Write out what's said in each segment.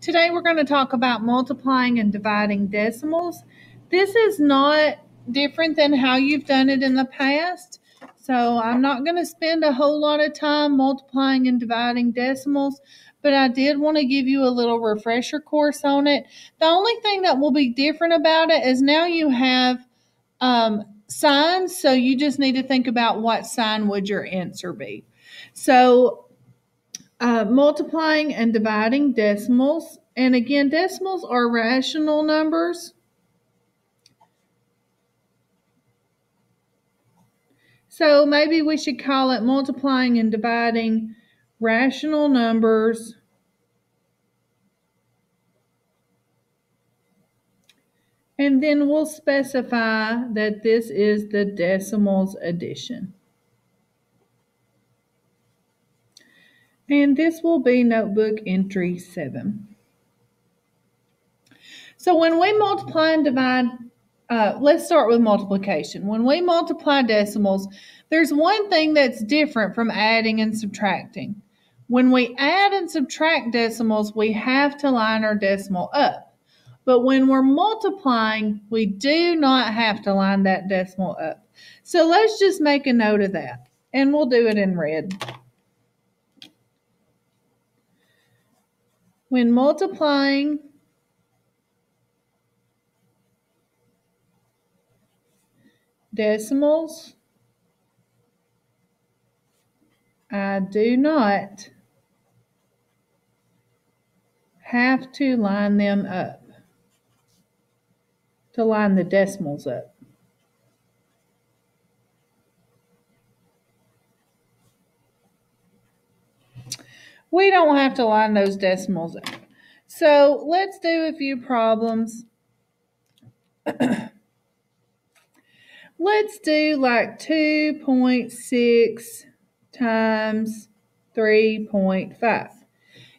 Today we're going to talk about multiplying and dividing decimals. This is not different than how you've done it in the past. So I'm not going to spend a whole lot of time multiplying and dividing decimals, but I did want to give you a little refresher course on it. The only thing that will be different about it is now you have um, signs, so you just need to think about what sign would your answer be. So uh, multiplying and dividing decimals. And again, decimals are rational numbers. So maybe we should call it multiplying and dividing rational numbers and then we'll specify that this is the decimals addition. And this will be notebook entry 7. So when we multiply and divide, uh, let's start with multiplication. When we multiply decimals, there's one thing that's different from adding and subtracting. When we add and subtract decimals, we have to line our decimal up. But when we're multiplying, we do not have to line that decimal up. So let's just make a note of that. And we'll do it in red. When multiplying decimals, I do not have to line them up, to line the decimals up. We don't have to line those decimals up. So let's do a few problems. let's do like 2.6 times 3.5.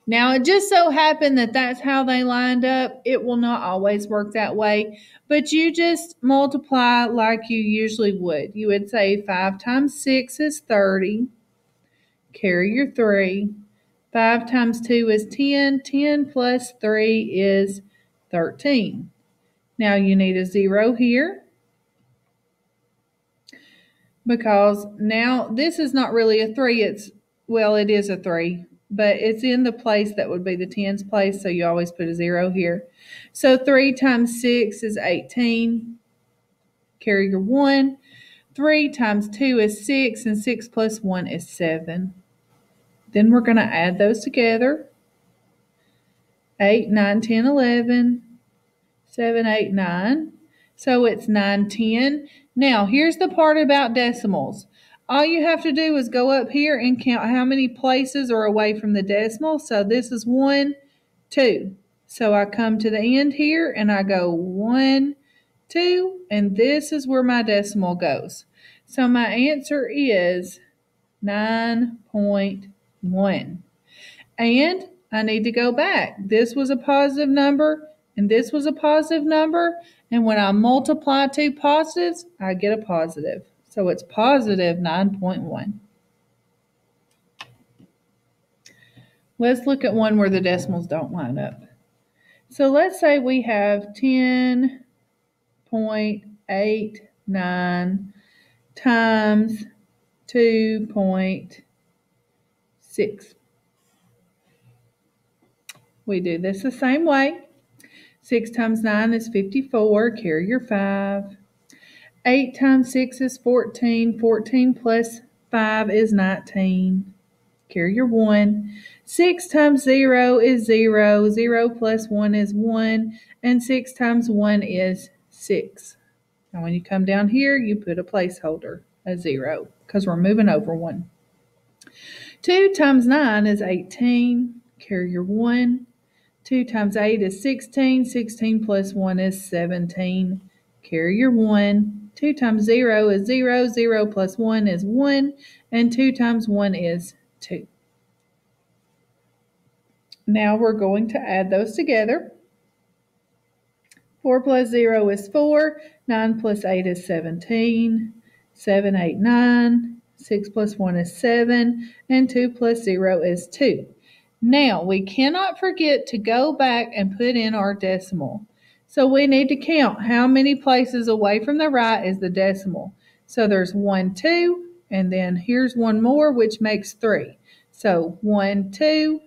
Now, it just so happened that that's how they lined up. It will not always work that way, but you just multiply like you usually would. You would say 5 times 6 is 30. Carry your 3. 5 times 2 is 10. 10 plus 3 is 13. Now you need a 0 here because now this is not really a 3. It's, well, it is a 3, but it's in the place that would be the tens place, so you always put a 0 here. So 3 times 6 is 18. Carry your 1. 3 times 2 is 6, and 6 plus 1 is 7. Then we're going to add those together. 8, 9, 10, 11, 7, 8, 9. So it's 9, 10. Now, here's the part about decimals. All you have to do is go up here and count how many places are away from the decimal. So this is 1, 2. So I come to the end here and I go 1, 2, and this is where my decimal goes. So my answer is 9.1. And I need to go back. This was a positive number and this was a positive number. And when I multiply two positives, I get a positive. So it's positive 9.1. Let's look at one where the decimals don't line up. So let's say we have 10.89 times 2.6. We do this the same way. 6 times 9 is 54. Carry your 5. 8 times 6 is 14. 14 plus 5 is 19. Carry your 1. 6 times 0 is 0. 0 plus 1 is 1. And 6 times 1 is 6. Now when you come down here, you put a placeholder, a 0, because we're moving over 1. 2 times 9 is 18. Carry your 1. 2 times 8 is 16. 16 plus 1 is 17. Carry your 1. 2 times 0 is 0. 0 plus 1 is 1. And 2 times 1 is 2. Now we're going to add those together. 4 plus 0 is 4. 9 plus 8 is 17. 7, 8, 9. 6 plus 1 is 7. And 2 plus 0 is 2. Now, we cannot forget to go back and put in our decimal. So we need to count how many places away from the right is the decimal. So there's one, two, and then here's one more, which makes three. So one, two,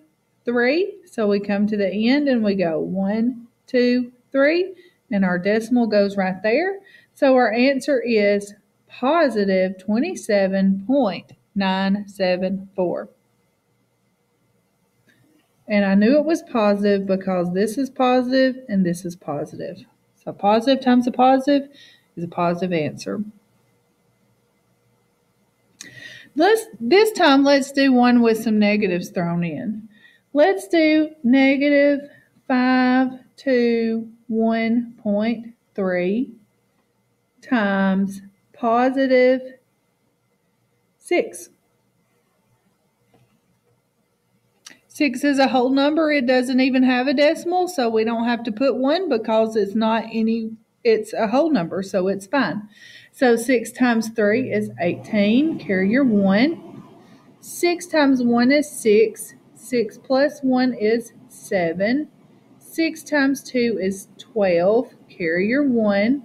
three. So we come to the end and we go one, two, three, and our decimal goes right there. So our answer is positive 27.974. And I knew it was positive because this is positive and this is positive. So positive times a positive is a positive answer. Let's this time let's do one with some negatives thrown in. Let's do negative 5 to 1.3 times positive 6. 6 is a whole number. It doesn't even have a decimal, so we don't have to put 1 because it's not any it's a whole number, so it's fine. So 6 times 3 is 18. Carry your 1. 6 times 1 is 6. 6 plus 1 is 7. 6 times 2 is 12. Carry your 1.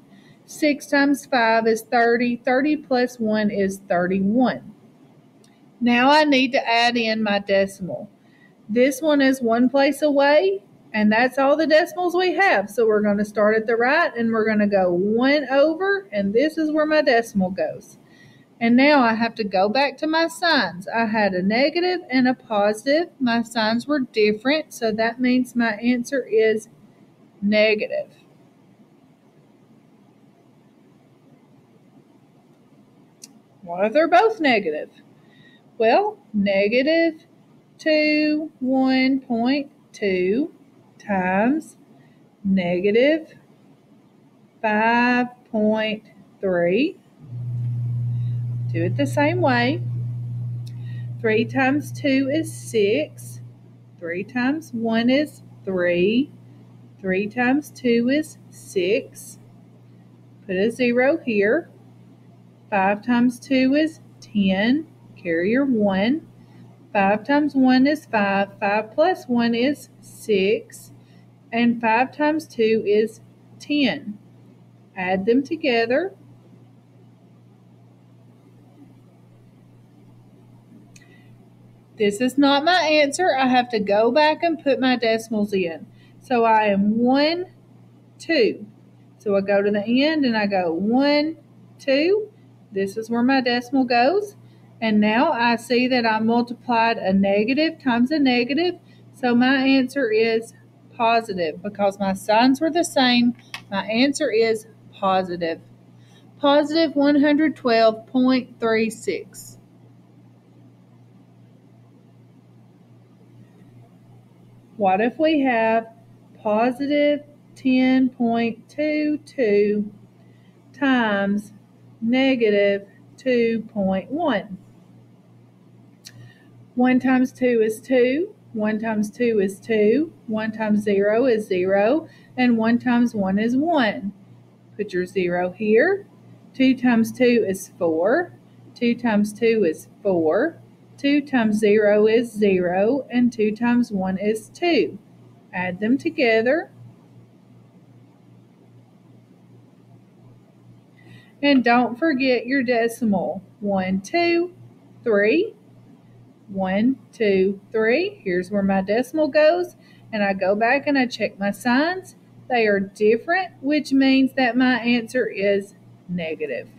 6 times 5 is 30. 30 plus 1 is 31. Now I need to add in my decimal. This one is one place away, and that's all the decimals we have. So we're going to start at the right, and we're going to go one over, and this is where my decimal goes. And now I have to go back to my signs. I had a negative and a positive. My signs were different, so that means my answer is negative. What if they're both negative? Well, negative 2, 1.2 times negative 5.3. Do it the same way. 3 times 2 is 6. 3 times 1 is 3. 3 times 2 is 6. Put a 0 here. 5 times 2 is 10. Carry your 1. 5 times 1 is 5. 5 plus 1 is 6. And 5 times 2 is 10. Add them together. This is not my answer. I have to go back and put my decimals in. So I am 1, 2. So I go to the end and I go 1, 2. This is where my decimal goes. And now I see that I multiplied a negative times a negative. So my answer is positive because my signs were the same. My answer is positive. Positive 112.36. What if we have positive 10.22 times negative 2.1? 1 times 2 is 2. 1 times 2 is 2. 1 times 0 is 0. And 1 times 1 is 1. Put your 0 here. 2 times 2 is 4. 2 times 2 is 4. 2 times 0 is 0. And 2 times 1 is 2. Add them together. And don't forget your decimal. 1, 2, 3, one, two, three. Here's where my decimal goes. And I go back and I check my signs. They are different, which means that my answer is negative.